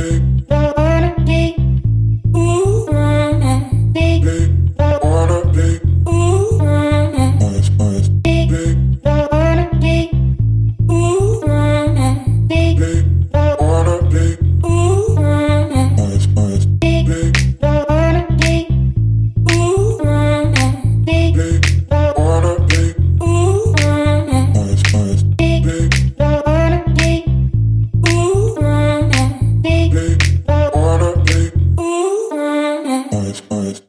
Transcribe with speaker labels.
Speaker 1: baby. always,